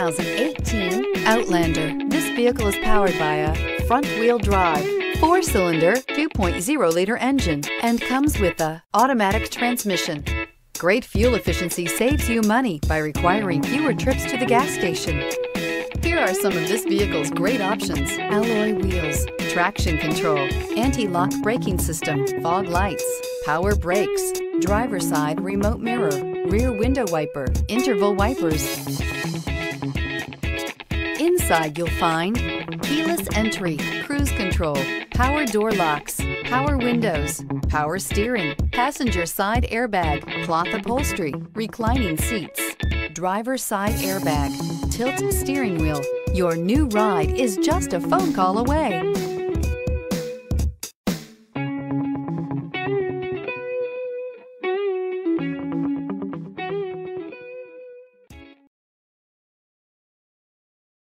2018 Outlander. This vehicle is powered by a front-wheel drive, four-cylinder, 2.0-liter engine, and comes with a automatic transmission. Great fuel efficiency saves you money by requiring fewer trips to the gas station. Here are some of this vehicle's great options. Alloy wheels, traction control, anti-lock braking system, fog lights, power brakes, driver side remote mirror, rear window wiper, interval wipers. Inside you'll find keyless entry, cruise control, power door locks, power windows, power steering, passenger side airbag, cloth upholstery, reclining seats, driver side airbag, tilt steering wheel. Your new ride is just a phone call away.